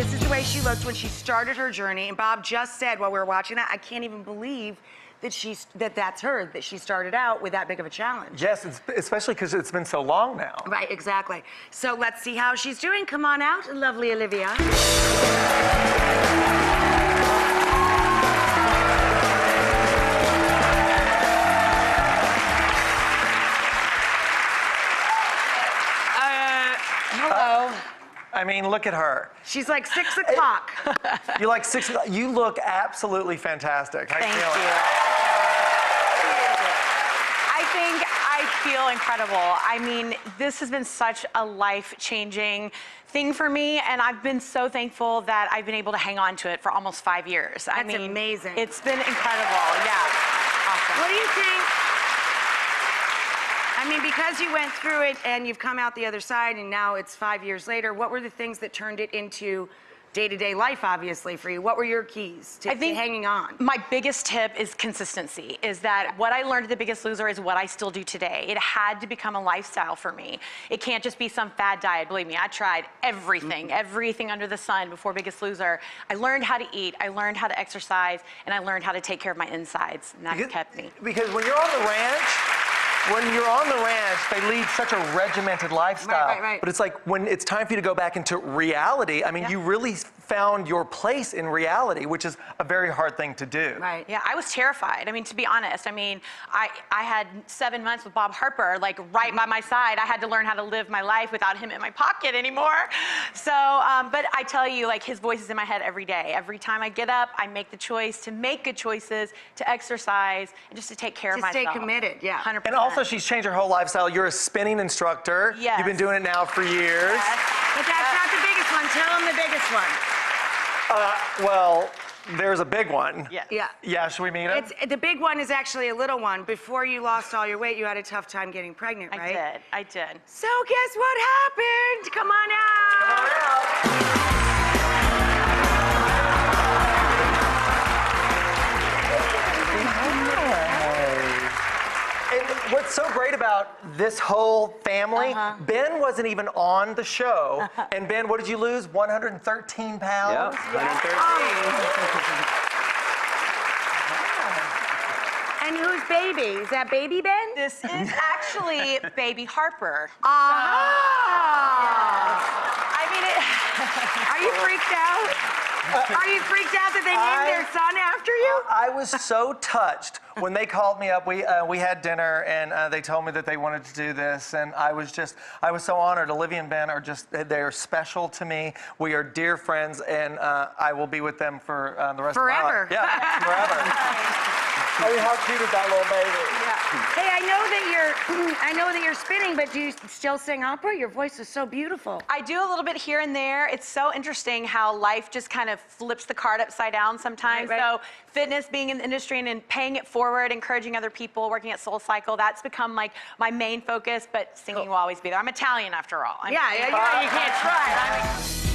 This is the way she looked when she started her journey. And Bob just said while we were watching that, I can't even believe that she's that that's her that she started out with that big of a challenge. Yes, it's, especially because it's been so long now. Right, exactly. So let's see how she's doing. Come on out, lovely Olivia. Uh, hello. I mean, look at her. She's like six o'clock. You like six. You look absolutely fantastic. How Thank feeling? you. I think I feel incredible. I mean, this has been such a life changing thing for me, and I've been so thankful that I've been able to hang on to it for almost five years. I That's mean, amazing. It's been incredible. Yeah. Awesome. What do you think? I mean, because you went through it and you've come out the other side, and now it's five years later. What were the things that turned it into day-to-day life, obviously, for you? What were your keys to, I think to hanging on? My biggest tip is consistency. Is that what I learned at The Biggest Loser is what I still do today. It had to become a lifestyle for me. It can't just be some fad diet. Believe me, I tried everything, Mm-hmm. everything under the sun before Biggest Loser. I learned how to eat, I learned how to exercise, and I learned how to take care of my insides, and that Because- kept me. Because when you're on the ranch, when you're on the ranch, they lead such a regimented lifestyle. right, right. right. But it's like when it's time for you to go back into reality, I mean, Yeah. you really found your place in reality, which is a very hard thing to do. Right. Yeah, I was terrified. I mean, to be honest, I mean, I, I had seven months with Bob Harper, like right by my side. I had to learn how to live my life without him in my pocket anymore. So, um, but I tell you, like his voice is in my head every day. Every time I get up, I make the choice to make good choices, to exercise, and just to take care To of stay myself. committed, yeah. 100%. And also, she's changed her whole lifestyle. You're a spinning instructor. Yes. You've been doing it now for years. Yes. But that's not the biggest one. Tell him the biggest one. Uh, well, there's a big one. Yes. Yeah. Yeah, should we meet him? It's, the big one is actually a little one. Before you lost all your weight, you had a tough time getting pregnant, right? I did. I did. So guess what happened? Come on out. And what's so great about this whole family, Uh-huh. Ben wasn't even on the show. And Ben, what did you lose? 113 pounds? Yep, 113. And who's baby? Is that baby Ben? This is actually Baby Harper. Ah. I mean, it. Are you freaked out? Are you freaked out that they named I- their son after you? I was so touched when they called me up. We uh, we had dinner and uh, they told me that they wanted to do this, and I was just I was so honored. Olivia and Ben are just they are special to me. We are dear friends, and uh, I will be with them for uh, the rest Forever. of my life. Yeah, forever. I mean, how cute is that little baby? Hey, I know that you're I know that you're spinning, but do you still sing opera? Your voice is so beautiful. I do a little bit here and there. It's so interesting how life just kind of flips the card upside down sometimes. Right, right. So, fitness, being in the industry and, and paying it forward, encouraging other people, working at Soul Cycle, that's become like my main focus, but singing will always be there. I'm Italian after all. I Yeah, yeah, yeah, you can't try. I mean,